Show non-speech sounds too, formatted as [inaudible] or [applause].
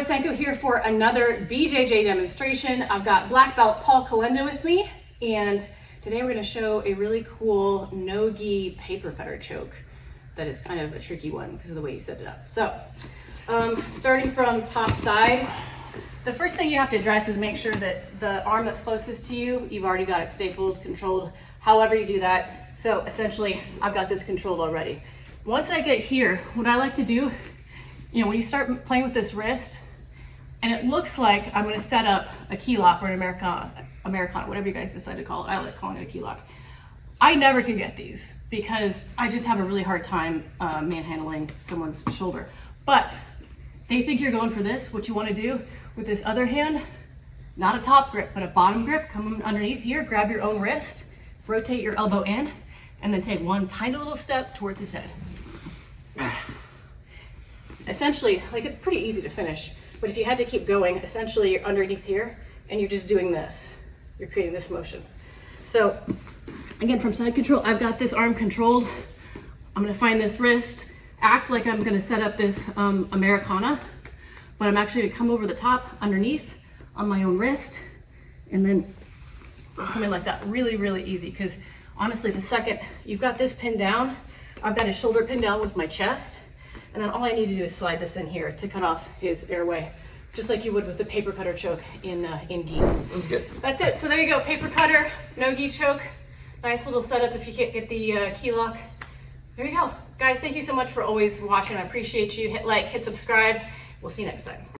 Sanko here for another BJJ demonstration. I've got black belt Paul Calendo with me, and today we're gonna show a really cool no-gi paper cutter choke that is kind of a tricky one because of the way you set it up. So, um, starting from top side, the first thing you have to address is make sure that the arm that's closest to you, you've already got it stapled, controlled, however you do that. So essentially, I've got this controlled already. Once I get here, what I like to do you know, when you start playing with this wrist, and it looks like I'm gonna set up a key lock or an Americana, Americana, whatever you guys decide to call it. I like calling it a key lock. I never can get these because I just have a really hard time uh, manhandling someone's shoulder. But they think you're going for this. What you wanna do with this other hand, not a top grip, but a bottom grip, come underneath here, grab your own wrist, rotate your elbow in, and then take one tiny little step towards his head [sighs] [sighs] essentially, like it's pretty easy to finish, but if you had to keep going, essentially you're underneath here and you're just doing this. You're creating this motion. So again, from side control, I've got this arm controlled. I'm gonna find this wrist, act like I'm gonna set up this um, Americana, but I'm actually gonna come over the top underneath on my own wrist and then come in like that. Really, really easy because honestly, the second you've got this pinned down, I've got a shoulder pinned down with my chest and then all I need to do is slide this in here to cut off his airway, just like you would with the paper cutter choke in, uh, in gi. That's good. That's it. So there you go, paper cutter, no gi choke. Nice little setup if you can't get the uh, key lock. There you go. Guys, thank you so much for always watching. I appreciate you. Hit like, hit subscribe. We'll see you next time.